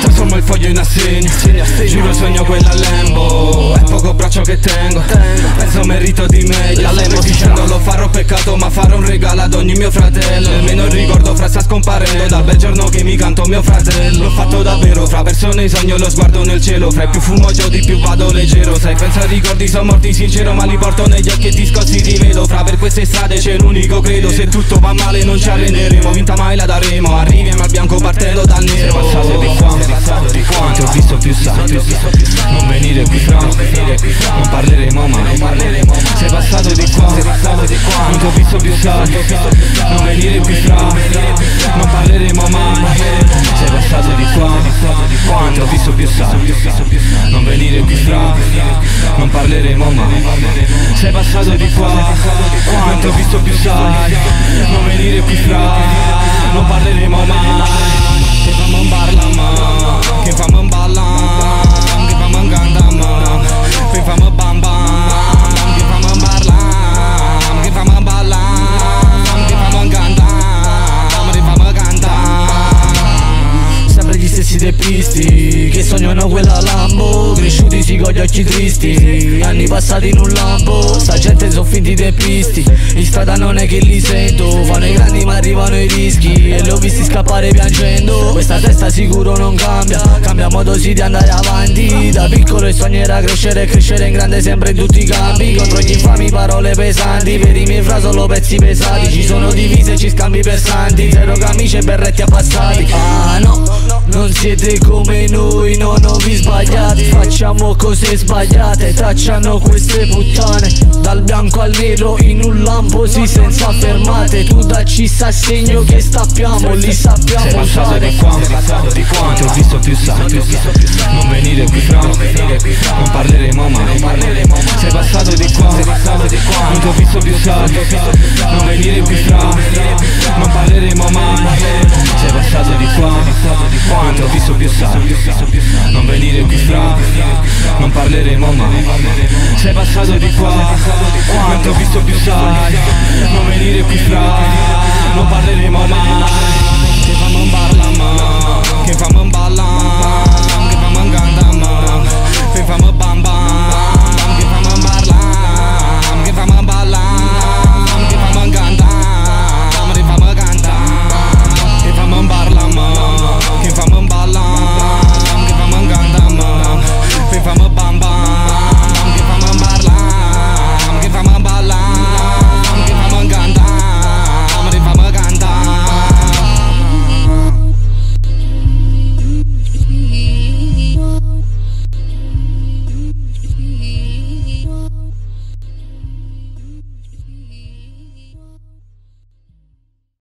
Trasformo il foglio in assegno. Giuro sogno quella Lambo. È poco braccio che tengo. Penso merito di meglio. La Lambo dicendo lo farò peccato Ma farò un regalo ad ogni mio fratello. Almeno ricordo fra sta scomparendo Dal bel giorno che mi canto mio fratello. L'ho fatto davvero fra persone sogno lo sguardo nel cielo. Fra più fumo io di più vado leggero. Sai pensa ricordi sono morti sincero Ma li porto negli occhi e ti scossi rivedo Fra per queste strade c'è l'unico credo. Se tutto va male non ci arrenderemo. Vinta mai la daremo. Arriviamo al bianco partendo dal nero. Passato di qua, di qua. Ti ho visto più santo Non venire qui fra Non parleremo mai Sei passato di qua Non ti ho visto più santo parleremo mai. Sei passato di qua ti ho visto più sai Non venire qui fra Non parleremo mai. Che famo un parlama teppisti Che sognano quella Lambo Cresciuti si con gli occhi tristi. Anni passati in un lampo Sta gente sono finti teppisti In strada non è che li sento Fanno i grandi ma arrivano i rischi. E li ho visti scappare piangendo Questa testa sicuro non cambia. Cambia modo sì di andare avanti. Da piccolo il sogno era crescere e crescere in grande sempre in tutti i campi. Contro gli infami parole pesanti Per i miei fra solo pezzi pesati. Ci sono divise e ci scambi per santi. Zero camicie e berretti abbassati. Ah no, non siete come noi, no, non vi sbagliate. Facciamo cose sbagliate, tracciano queste puttane. Dal bianco al nero in un lampo, sì, senza fermate. Tu dacci sta segno che stappiamo, li sappiamo Sei passato di qua, di qua. Non ti ho visto più santo Non venire qui fra Non parleremo mai. Sei passato di qua Non ti ho visto più santo Non venire qui fra. Non parleremo mai parleremo mai. Sei passato di qua Non ti ho visto più sai. Non venire qui fra Non parleremo mai